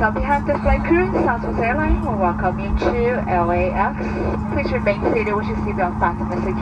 guys, on behalf of the flight crew, Southwest Airlines will welcome you to LAX. Please remain seated with your seatbelt fastened.